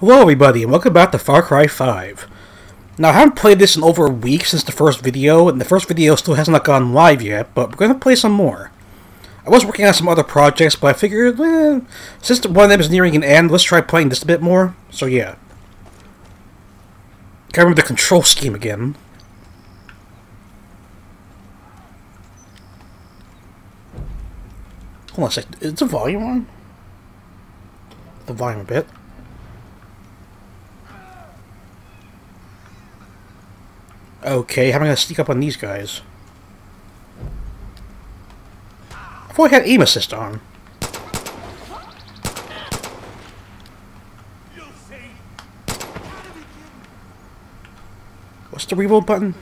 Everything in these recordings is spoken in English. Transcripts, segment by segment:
Hello everybody and welcome back to Far Cry 5. Now I haven't played this in over a week since the first video, and the first video still has not gone live yet, but we're going to play some more. I was working on some other projects, but I figured, eh, since one of them is nearing an end, let's try playing this a bit more. So yeah. Can't remember the control scheme again. Hold on a sec, is the volume on? The volume a bit. Okay, how am I gonna sneak up on these guys? I thought I had aim assist on. What's the reload button?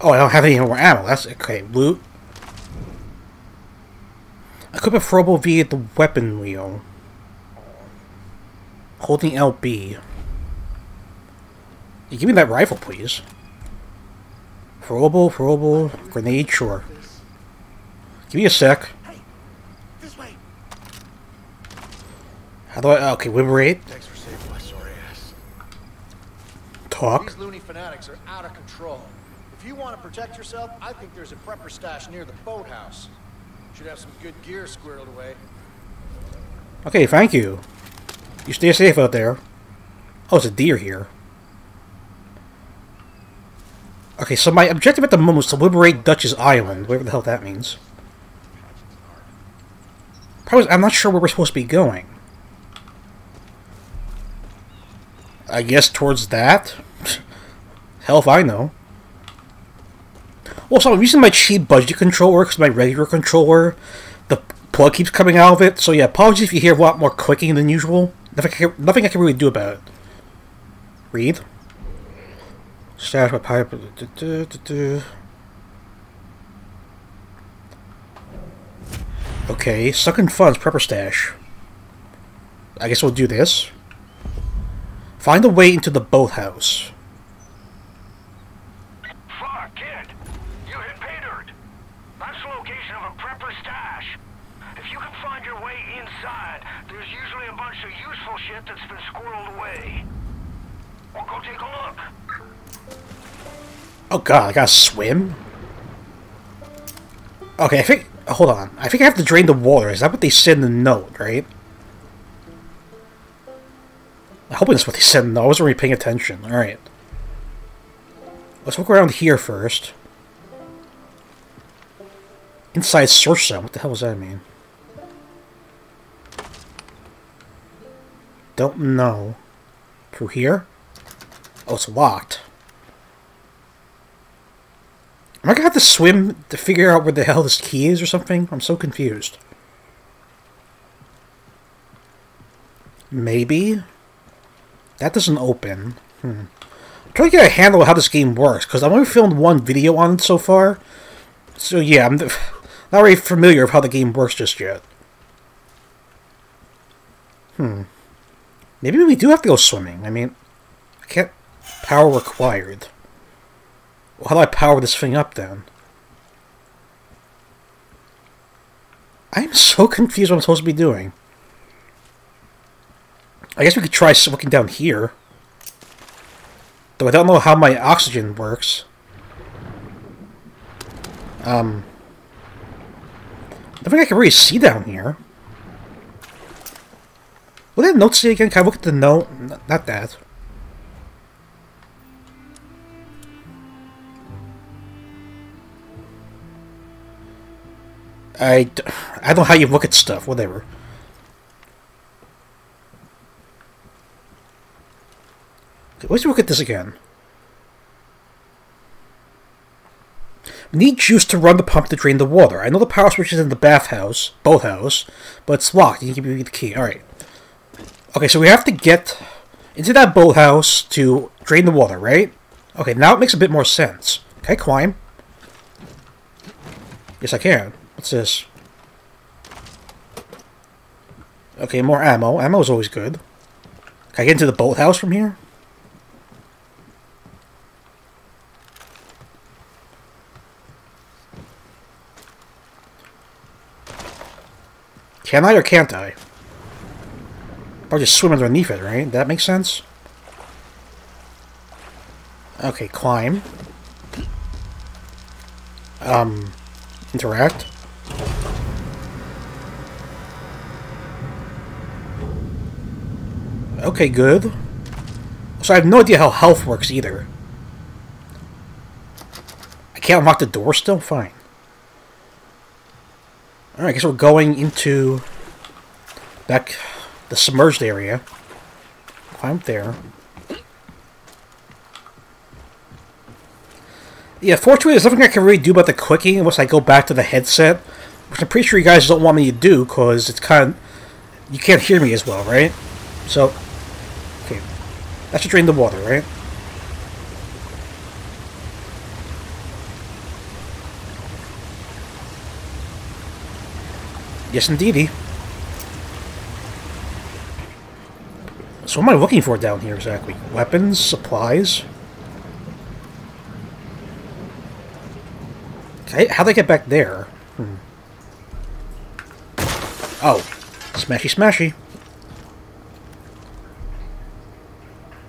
Oh, I don't have any more ammo. That's okay. Loot. Equip a throwable via the weapon wheel. Holding LB. Give me that rifle, please. Throwable, throwable, grenade, sure. Give me a sec. Hey, this way. How do I... Okay, liberate. Thanks for saving my sorry ass. Talk. These loony fanatics are out of control. If you want to protect yourself, I think there's a prepper stash near the boathouse. Should have some good gear squirreled away. Okay, thank you. You stay safe out there. Oh, it's a deer here. Okay, so my objective at the moment is to liberate Dutch's Island, whatever the hell that means. Probably, I'm not sure where we're supposed to be going. I guess towards that? Hell if I know. Also, I'm using my cheap budget controller because my regular controller, the plug keeps coming out of it. So yeah, apologies if you hear a lot more clicking than usual. Nothing I can, nothing I can really do about it. Read. Stash my pipe. Du, du, du. Okay, sucking funds, prepper stash. I guess we'll do this. Find a way into the boathouse. Fuck, kid. You hit pay dirt. That's the location of a prepper stash. If you can find your way inside, there's usually a bunch of useful shit that's been squirreled away. Or go take a look. Oh god, I gotta swim? Okay, I think... Hold on. I think I have to drain the water. Is that what they said in the note, right? I'm hoping that's what they said in the note. I wasn't really paying attention. Alright. Let's look around here first. Inside search zone. What the hell does that mean? Don't know. Through here? Oh, it's locked. Am I gonna have to swim to figure out where the hell this key is or something? I'm so confused. Maybe? That doesn't open. Hmm. I'm trying to get a handle of how this game works, because I've only filmed one video on it so far. So yeah, I'm not very familiar with how the game works just yet. Hmm. Maybe we do have to go swimming. I mean, I can't... Power required. Well, how do I power this thing up then? I'm so confused what I'm supposed to be doing. I guess we could try looking down here. Though I don't know how my oxygen works. Um... I think I can really see down here. What did that note say again? Can I look at the note? N not that. I, I don't know how you look at stuff, whatever. Okay, let's look at this again. Need juice to run the pump to drain the water. I know the power switch is in the bathhouse, boathouse, but it's locked. You can give me the key. Alright. Okay, so we have to get into that boathouse to drain the water, right? Okay, now it makes a bit more sense. Can I climb? Yes, I can. What's this? Okay, more ammo. Ammo is always good. Can I get into the boathouse from here? Can I or can't I? Or just swim underneath it, right? That makes sense? Okay, climb. Um, interact. Okay, good. So I have no idea how health works either. I can't unlock the door still? Fine. Alright, I guess we're going into... Back... The submerged area. Climb there. Yeah, fortunately, there's nothing I can really do about the clicking unless I go back to the headset. Which I'm pretty sure you guys don't want me to do, because it's kind of... You can't hear me as well, right? So... Okay. That should drain the water, right? Yes, indeedy. So what am I looking for down here exactly? Weapons? Supplies? Okay, how'd I get back there? Hmm. Oh. Smashy smashy.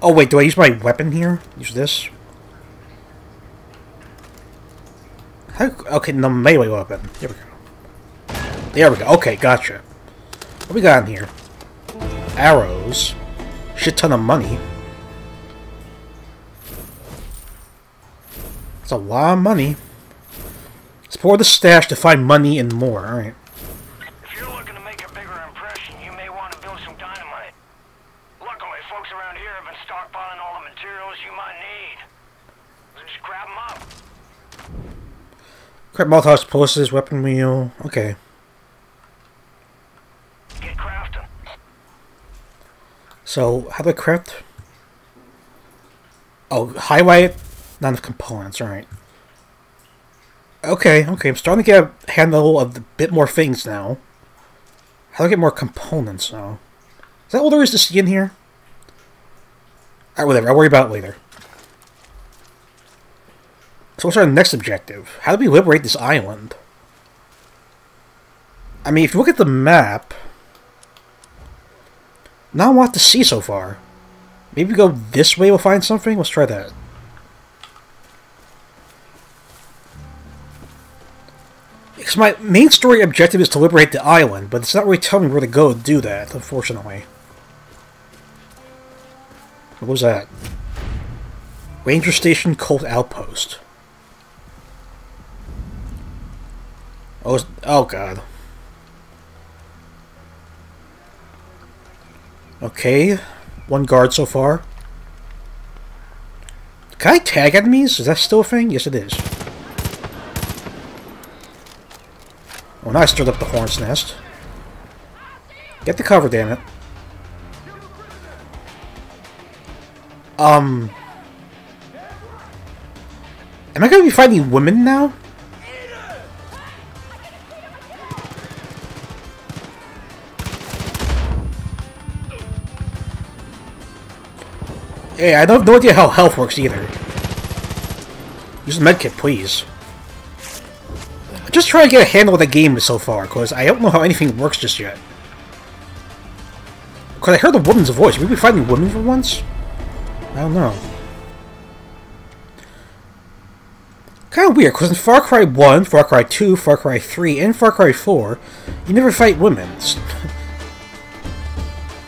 Oh wait, do I use my weapon here? Use this? How, okay, no melee weapon. Here we go. There we go. Okay, gotcha. What we got in here? Arrows. Shit ton of money. It's a lot of money. Explore the stash to find money and more. Alright. If you're looking to make a bigger impression, you may want to build some dynamite. Luckily, folks around here have been stockpiling all the materials you might need. So just grab them up. Crap Molotov explosives, weapon wheel. Okay. Get crafting. So, how do I craft? Oh, highlight Not enough components, alright. Okay, okay, I'm starting to get a handle of a bit more things now. How do I get more components now? Is that all there is to see in here? Alright, whatever, I'll worry about it later. So what's our next objective? How do we liberate this island? I mean, if you look at the map... Not a lot to see so far. Maybe go this way we'll find something? Let's try that. Because my main story objective is to liberate the island, but it's not really telling me where to go to do that, unfortunately. What was that? Ranger Station Cult Outpost. Oh, oh god. Okay, one guard so far. Can I tag enemies? Is that still a thing? Yes, it is. Now I stirred up the hornet's nest. Get the cover, damn it. Um... Am I to be fighting women now? Hey, I don't have no idea how health works either. Use the medkit, please. I'm just trying to get a handle of the game so far, because I don't know how anything works just yet. Because I heard the woman's voice. Be fighting women for once? I don't know. Kind of weird, because in Far Cry 1, Far Cry 2, Far Cry 3, and Far Cry 4, you never fight women.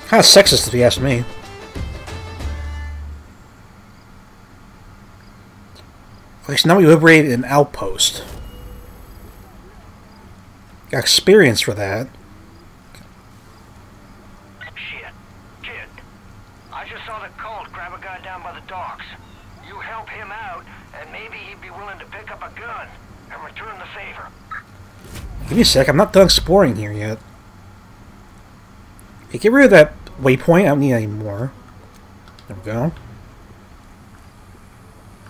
Kind of sexist if you ask me. Okay, so now we liberated an outpost. Experience for that. Shit. Kid. I just saw the cult grab a guy down by the docks. You help him out, and maybe he'd be willing to pick up a gun and return the favor. Give me a sec, I'm not done exploring here yet. Okay, get rid of that waypoint, I don't need any more. There we go.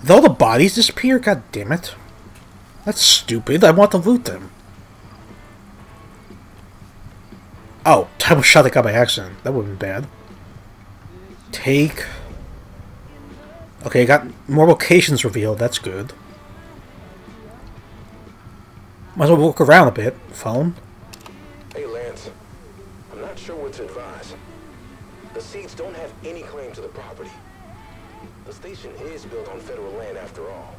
Did all the bodies disappear? God damn it. That's stupid. I want to loot them. Oh, I was shot that got by accident. That would have been bad. Take... Okay, I got more locations revealed. That's good. Might as well look around a bit. Phone. Hey, Lance. I'm not sure what to advise. The Seeds don't have any claim to the property. The station is built on federal land after all.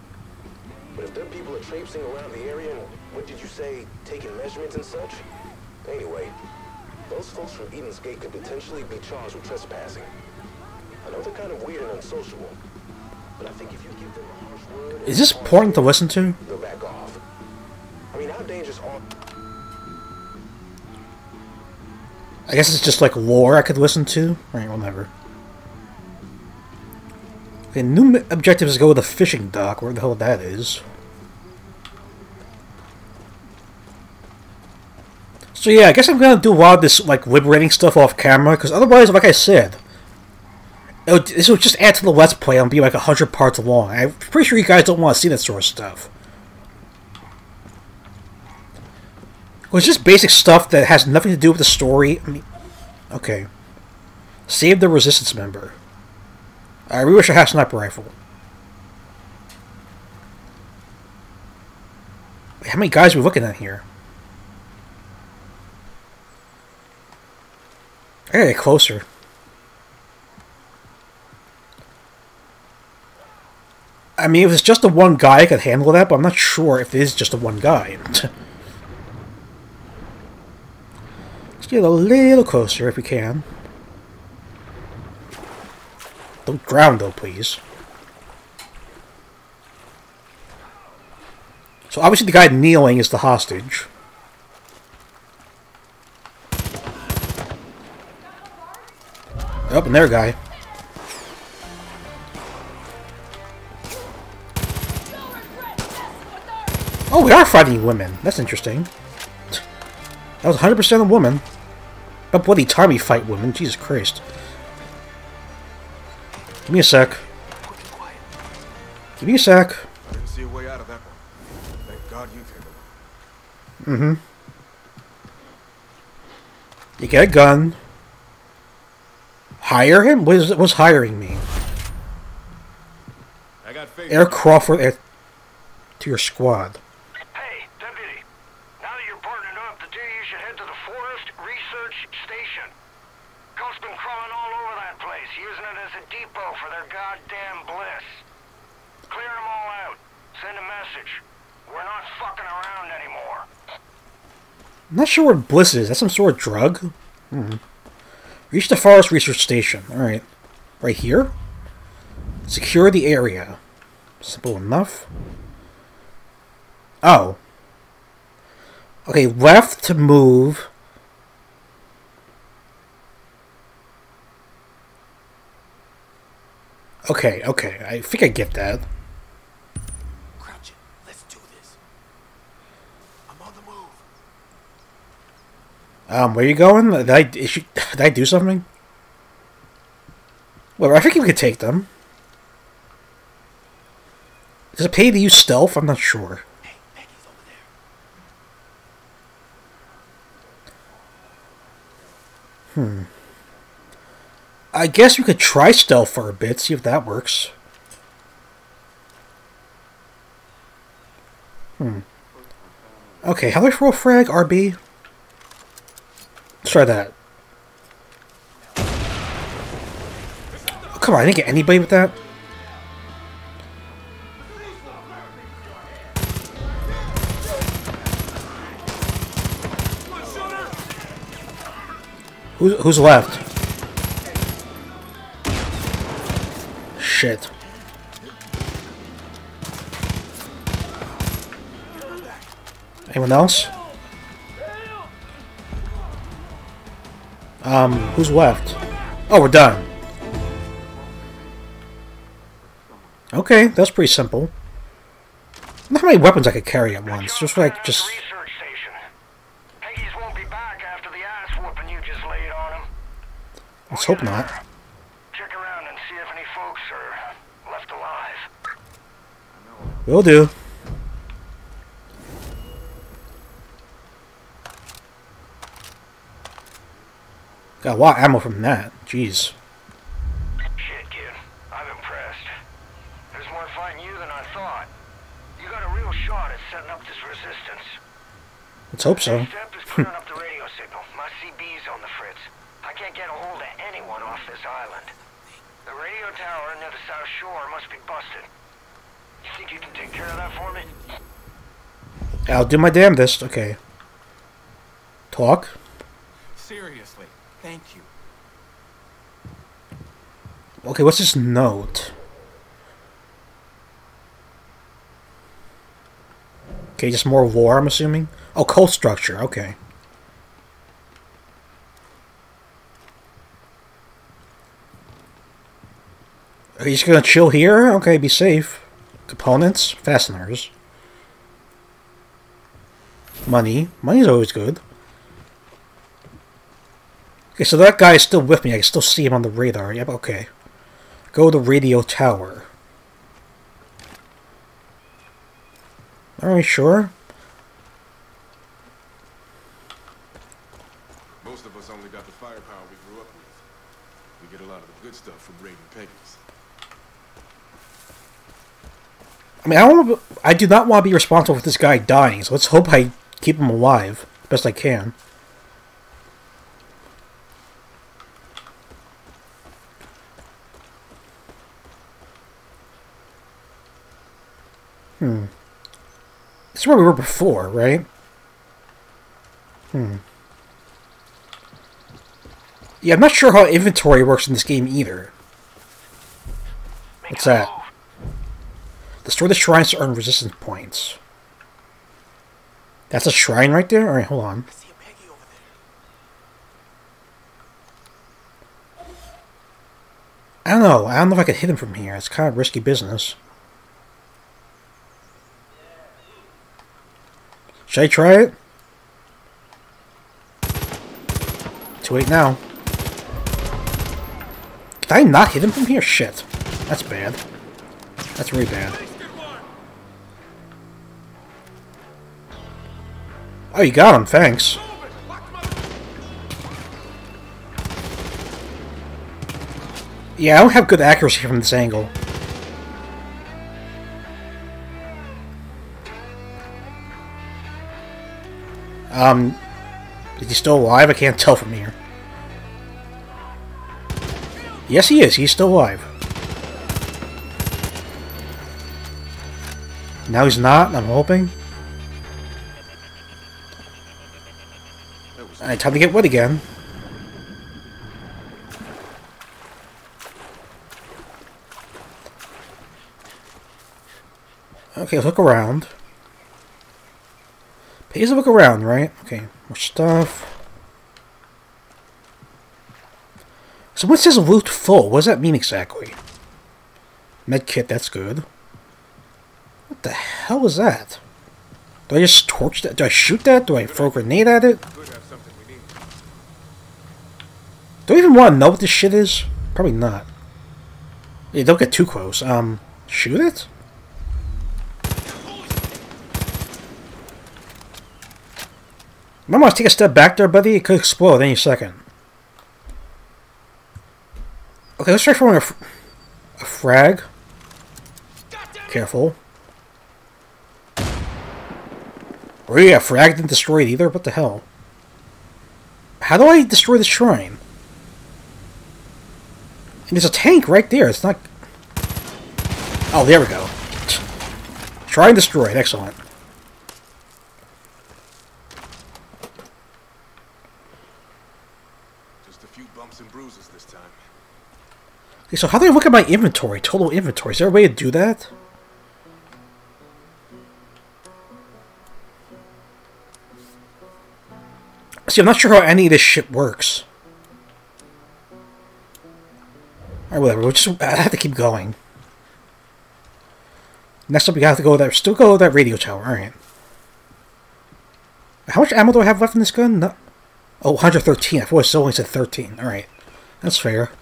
But if their people are traipsing around the area and, what did you say, taking measurements and such? Anyway, those folks from Eden's Gate could potentially be charged with trespassing. I know they're kind of weird and unsociable, but I think if you give them a harsh word... Is this important to listen to? They'll back off. I mean, how dangerous are... I guess it's just like lore I could listen to. Right, whatever. Okay, new objective is to go with a fishing dock, where the hell that is. So yeah, I guess I'm gonna do a lot of this like liberating stuff off camera, because otherwise, like I said, would, this would just add to the let's play and be like a hundred parts long. I'm pretty sure you guys don't want to see that sort of stuff. It's just basic stuff that has nothing to do with the story. I mean, okay. Save the resistance member. I really wish I had a sniper rifle. How many guys are we looking at here? I gotta get closer. I mean, if it's just the one guy, I could handle that, but I'm not sure if it is just the one guy. Let's get a little closer if we can. Don't drown, though, please. So obviously the guy kneeling is the hostage. Oh, in there, guy. Oh, we are fighting women. That's interesting. That was 100% a woman. About bloody we fight women. Jesus Christ. Give me a sec. Give me a sec. I didn't see a way out of that one. Thank God you came Mm-hmm. You get a gun. Hire him? What is what's hiring me? I got faith. Air Crawford air to your squad. Hey, deputy. Now that you're partnered up, the two of you should head to the Forest Research Station. Coast's been crawling all over that place, using it as a depot for their goddamn bliss. Clear them all out. Send a message. We're not fucking around anymore. I'm not sure what Bliss is. That's some sort of drug? Hmm. Reach the Forest Research Station. Alright. Right here? Secure the area. Simple enough. Oh. Okay, left to move. Okay, okay. I think I get that. Crouch it. Let's do this. I'm on the move. Um, where are you going? Did I, she, did I do something? Well, I think we could take them. Does it pay to use stealth? I'm not sure. There. I guess we could try stealth for a bit, see if that works. Hmm. Okay, how do I a frag? RB? Let's try that. Oh, come on, I didn't get anybody with that. Who's, who's left? Shit. Anyone else? Um, who's left? Oh, we're done. Okay, that's pretty simple. I wonder how many weapons I could carry at once. Just like, just... Research station. Peggies won't be back after the ass whooping you just laid on him. Let's hope not. Check around and see if any folks are left alive. Will do. Got a lot of ammo from that. Jeez. Shit, kid. I'm impressed. There's more fighting you than I thought. You got a real shot at setting up this resistance. Let's hope so. Next step is clearing up the radio signal. My CB's on the fritz. I can't get a hold of anyone off this island. The radio tower near the south shore must be busted. You think you can take care of that for me? I'll do my damnedest. Okay. Talk. Seriously, thank you. Okay, what's this note? Okay, just more war, I'm assuming? Oh, cult structure, okay. Are you just gonna chill here? Okay, be safe. Components, fasteners. Money. Money's always good. Okay, so that guy is still with me. I can still see him on the radar. Yep, okay. Go to radio tower. Are we sure? Most of us only got the firepower we grew up with. We get a lot of the good stuff from raiding Peggies. I mean, I don't. I do not want to be responsible for this guy dying. So let's hope I keep him alive best I can. Hmm. This is where we were before, right? Hmm. Yeah, I'm not sure how inventory works in this game either. What's that? Destroy the shrines to earn resistance points. That's a shrine right there? Alright, hold on. I see a Peggy over there. I don't know. I don't know if I could hit him from here. It's kind of risky business. Should I try it? Too late now. Did I not hit him from here? Shit. That's bad. That's really bad. Oh, you got him. Thanks. Yeah, I don't have good accuracy from this angle. Um, is he still alive? I can't tell from here. Yes, he is. He's still alive. Now he's not, I'm hoping. Alright, time to get wet again. Okay, look around. Pays to look around, right? Okay, more stuff. So what says loot full? What does that mean exactly? Medkit, that's good. What the hell is that? Do I just torch that? Do I shoot that? Do I throw a grenade at it? Do I even want to know what this shit is? Probably not. Yeah, don't get too close. Um, shoot it? Remember, I take a step back there, buddy? It could explode any second. Okay, let's try throwing a frag. Careful. Oh yeah, frag didn't destroy it either? What the hell? How do I destroy the shrine? And there's a tank right there. It's not... Oh, there we go. Shrine destroyed. Excellent. Just a few bumps and bruises this time. Okay, so how do I look at my inventory? Total inventory. Is there a way to do that? See, I'm not sure how any of this shit works. Alright, whatever. We'll just I have to keep going. Next up, we have to go there. Still go to that radio tower. Alright. How much ammo do I have left in this gun? No. Oh, 113. I thought it was only said 13. Alright. That's fair.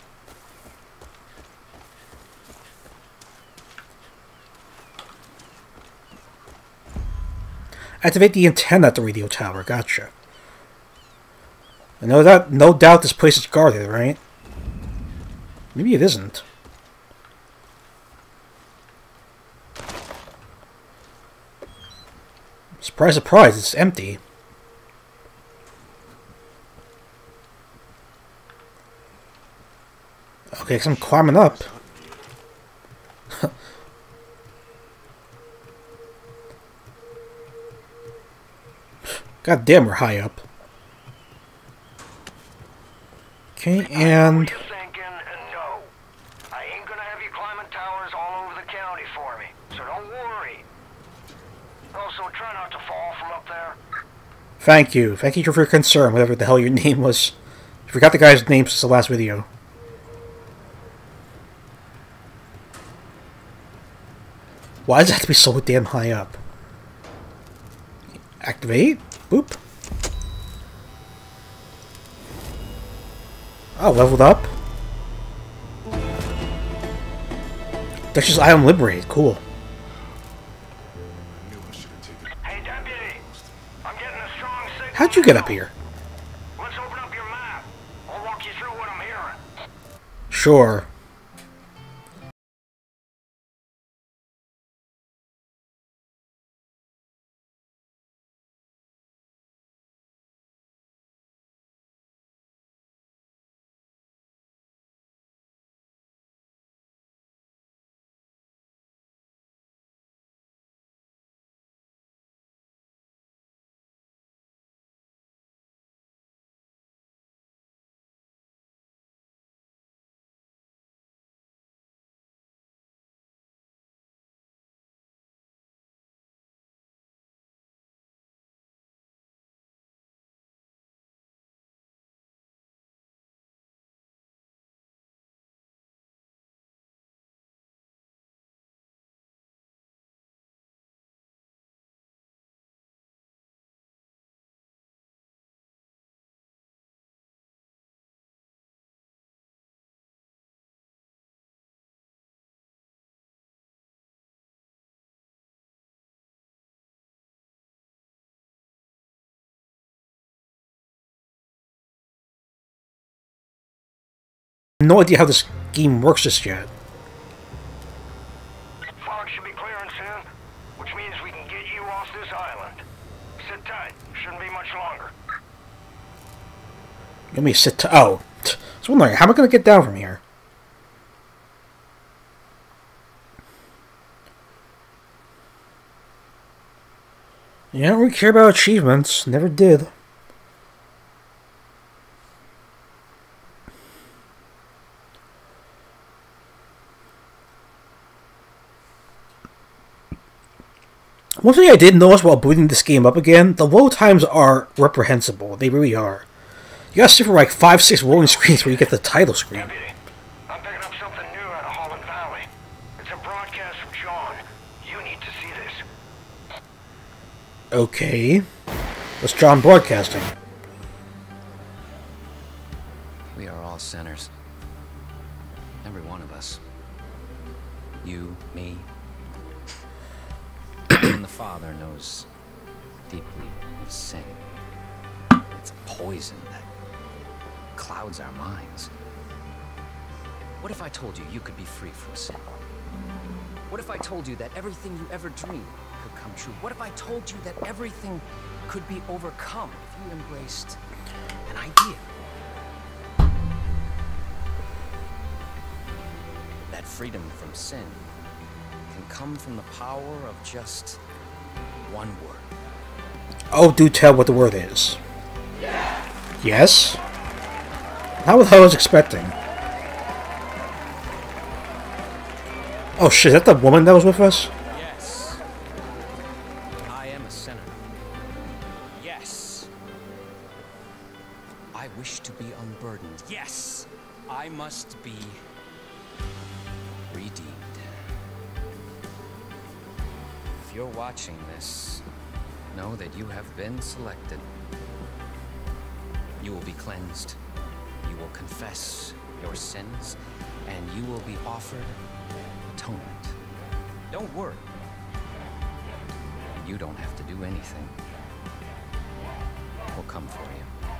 Activate the antenna at the radio tower. Gotcha. Know that. No doubt this place is guarded, right? Maybe it isn't. Surprise, surprise, it's empty. Okay, 'cause I'm climbing up. Try damn, we're high up there. Thank you. Thank you for your concern, whatever the hell your name was. I forgot the guy's name since the last video. Why does it have to be so damn high up? Activate? Boop. Oh, leveled up? That's just item liberate. Cool. I knew I should Hey, deputy. I'm getting a strong signal. How'd you get up here? Let's open up your map. I'll walk you through what I'm hearing. Sure. No idea how this game works just yet. Fog should be clearing soon, which means we can get you off this island. Sit tight. Shouldn't be much longer. Let me sit. To, oh, I was wondering how am I going to get down from here? Yeah, don't really care about achievements. Never did. One thing I did notice while booting this game up again, the load times are reprehensible. They really are. You gotta sit for like five, six rolling screens where you get the title screen. Deputy, I'm picking up something new out of Holland Valley. It's a broadcast from John. You need to see this. Okay. What's John broadcasting? We are all sinners. Father knows deeply of sin. It's a poison that clouds our minds. What if I told you you could be free from sin? What if I told you that everything you ever dreamed could come true? What if I told you that everything could be overcome if you embraced an idea? that freedom from sin can come from the power of just one word. Oh, do tell what the word is. Yes? Not what I was expecting. Oh shit, is that the woman that was with us? Offered atonement. Don't worry. You don't have to do anything. We'll come for you.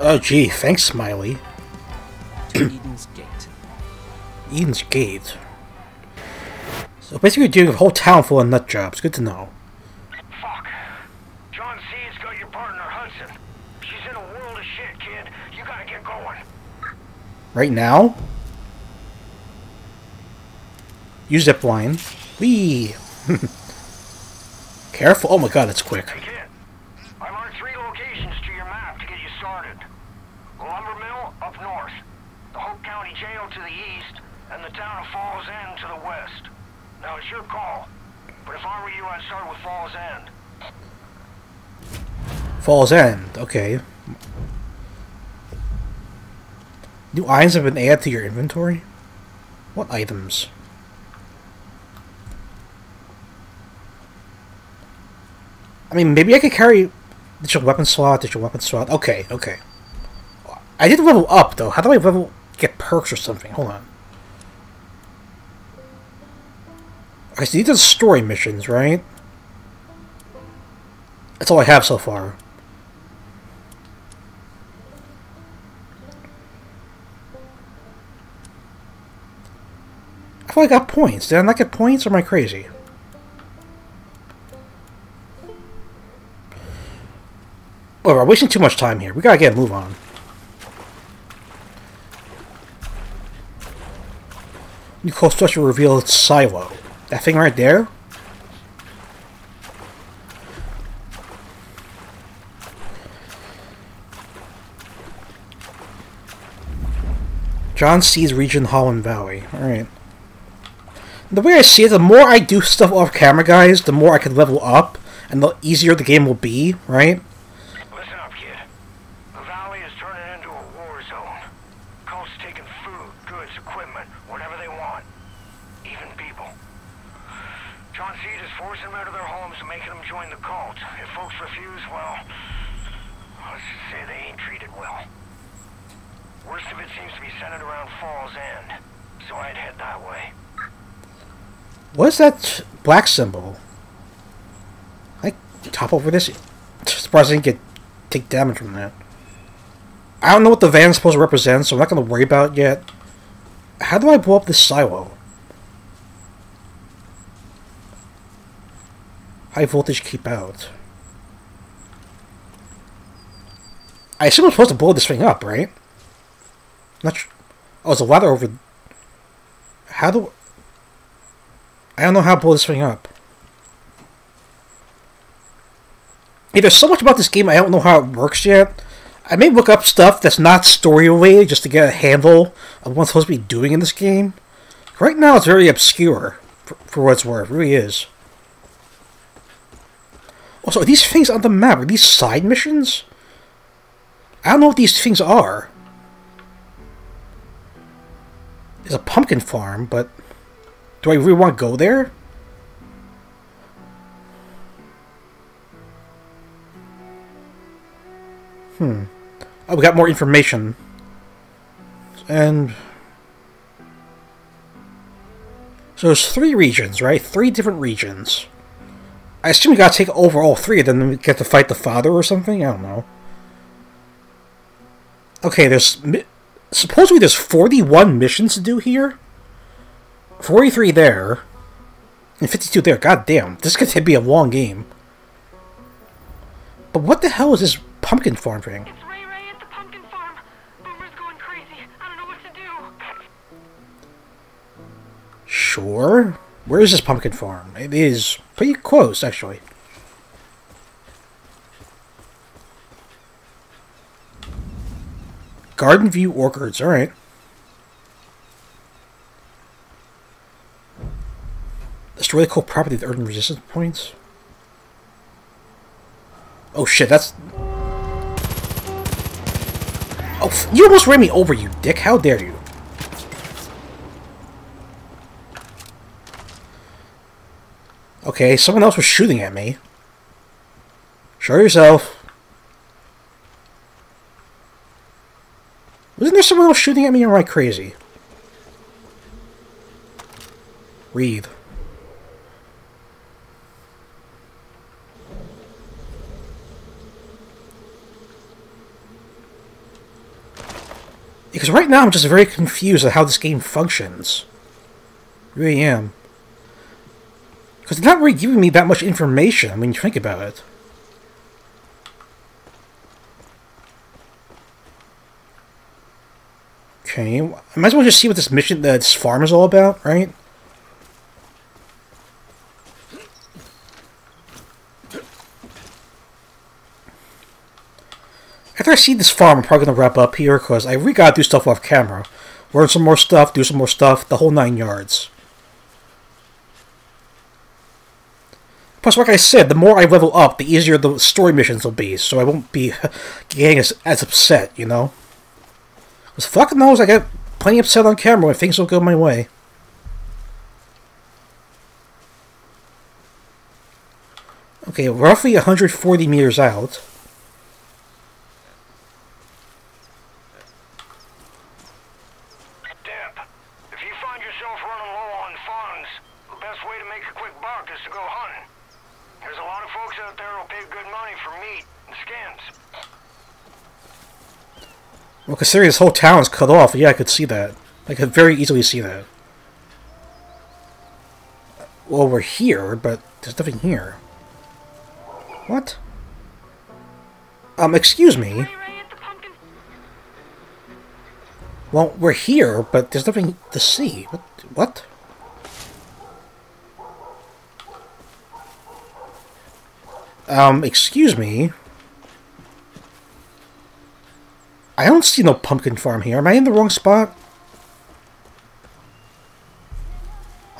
Oh gee, thanks, Smiley. To Eden's Gate. Eden's Gate. So basically you're doing a whole town full of nut jobs. Good to know. Fuck. John Seed's got your partner, Hudson. She's in a world of shit, kid. You gotta get going. Right now? Use zip line. Whee! Careful. Oh my god, that's quick. Hey, kid. I marked three locations to your map to get you started. The lumber mill up north, the Hope County Jail to the east, and the town of Falls End to the west. Now, it's your call. But if I were you, I'd start with Falls End. Falls End. Okay. New items have been added to your inventory? What items? I mean, maybe I could carry digital weapon slot, digital weapon slot. Okay, okay. I did level up, though. How do I level... get perks or something? Hold on. Okay, so these are the story missions, right? That's all I have so far. I I got points. Did I not get points, or am I crazy? Well, we're wasting too much time here. We gotta get a move on. New cult structure revealed silo. That thing right there? John Seed's region, Holland Valley. Alright. The way I see it, the more I do stuff off camera, guys, the more I can level up, and the easier the game will be, right? Listen up, kid. The valley is turning into a war zone. Cults taking food, goods, equipment, whatever they want. Even people. John Seed is forcing them out of their homes and making them join the cult. If folks refuse, well, let's just say they ain't treated well. Worst of it seems to be centered around Falls End, so I'd head that way. What is that black symbol? I top over this. Surprised I didn't get take damage from that. I don't know what the van's supposed to represent, so I'm not gonna worry about it yet. How do I blow up this silo? High voltage keep out. I assume I'm supposed to blow this thing up, right? Not sure. Oh, there's a ladder over. How do? I don't know how to blow this thing up. Hey, there's so much about this game I don't know how it works yet. I may look up stuff that's not story related just to get a handle of what I'm supposed to be doing in this game. Right now, it's very obscure, for, for what it's worth. It really is. Also, are these things on the map? Are these side missions? I don't know what these things are. There's a pumpkin farm, but do I really want to go there? Hmm. Oh, we got more information. And... So there's three regions, right? Three different regions. I assume we gotta take over all three, and then we get to fight the father or something? I don't know. Okay, there's... Supposedly there's 41 missions to do here? 43 there. And 52 there. God damn. This could be a long game. But what the hell is this pumpkin farm thing? It's Ray Ray at the pumpkin farm. Boomer's going crazy. I don't know what to do. Sure. Where is this pumpkin farm? It is pretty close, actually. Garden View Orchards, alright. Destroy the cool property with earn resistance points. Oh shit, that's... Oh, you almost ran me over, you dick. How dare you? Okay, someone else was shooting at me. Show yourself. Wasn't there someone else shooting at me or am I crazy? Read. Because right now I'm just very confused at how this game functions. I really am. Because it's not really giving me that much information when you think about it. Okay, I might as well just see what this mission, uh, this farm is all about, right? See this farm, I'm probably going to wrap up here, because I really got to do stuff off camera. Learn some more stuff, do some more stuff, the whole nine yards. Plus, like I said, the more I level up, the easier the story missions will be, so I won't be getting as, as upset, you know? Because fuck knows I get plenty upset on camera when things don't go my way. Okay, roughly 140 meters out. Dep, if you find yourself running low on funds, the best way to make a quick buck is to go hunting. There's a lot of folks out there who'll pay good money for meat and skins. This whole town is cut off, yeah, I could see that. I could very easily see that. Well, we're here, but there's nothing here. What? Um, excuse me. Well, we're here, but there's nothing to see. What? What? Um, excuse me. I don't see no pumpkin farm here. Am I in the wrong spot?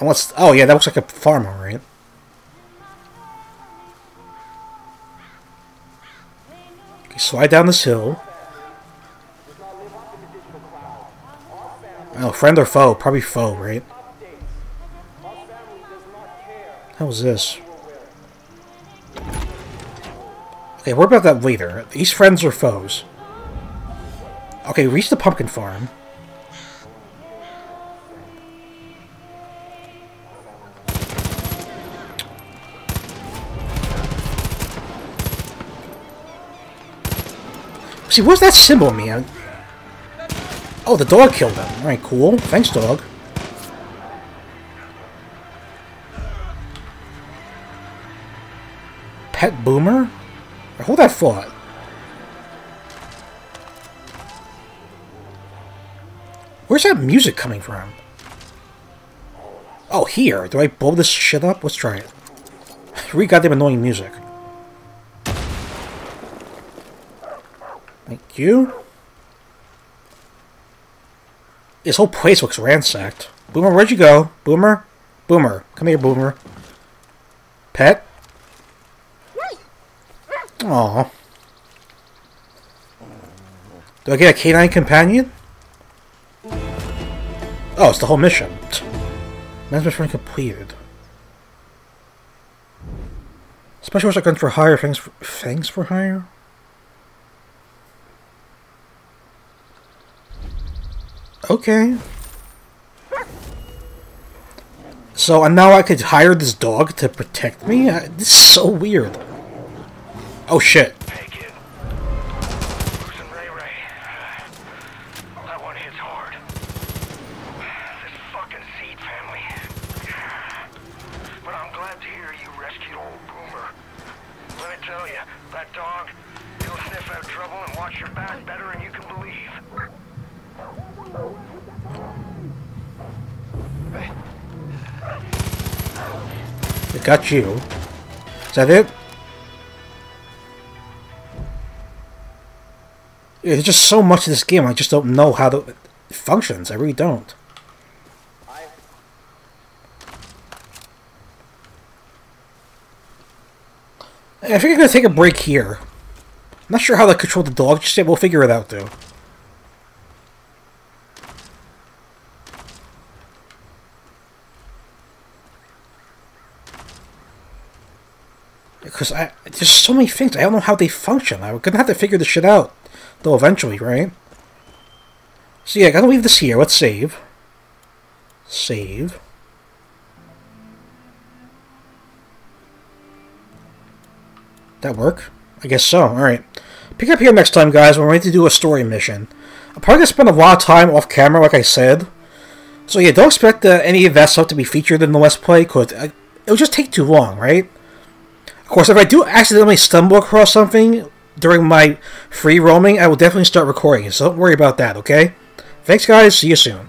Unless, oh yeah, that looks like a farm, alright. Okay, slide down this hill. Oh, friend or foe? Probably foe, right? How's this? Okay, what about that later? These friends or foes? Okay, reach the pumpkin farm. See, what's that symbol mean? Oh, the dog killed him. Alright, cool. Thanks, dog. Pet Boomer? Hold that thought. Where's that music coming from? Oh, here. Do I blow this shit up? Let's try it. Really goddamn annoying music. Thank you. This whole place looks ransacked. Boomer, where'd you go? Boomer? Boomer. Come here, Boomer. Pet? Aw. Do I get a canine companion? Oh, it's the whole mission. Management mission completed. Special guns for hire, things for, things for hire? Okay. So, and now I could hire this dog to protect me? This is so weird. Oh shit. Hey, kid. Losing Ray Ray. That one hits hard. This fucking Seed family. But I'm glad to hear you rescued old Boomer. Let me tell you, that dog, he'll sniff out trouble and watch your back better than you can believe. I got you. Is that it? Yeah, There's just so much of this game, I just don't know how to, it functions. I really don't. I think I'm gonna take a break here. I'm not sure how to control the dog, just yet. We'll figure it out, though. Because I there's so many things I don't know how they function. I'm gonna have to figure this shit out, though eventually, right? So yeah, I gotta leave this here. Let's save. Save. That work? I guess so. All right. Pick up here next time, guys. We're ready to do a story mission. I'm probably gonna spend a lot of time off camera, like I said. So yeah, don't expect uh, any of that stuff to be featured in the Let's Play, because uh, it'll just take too long, right? Of course, if I do accidentally stumble across something during my free roaming, I will definitely start recording so don't worry about that, okay? Thanks, guys. See you soon.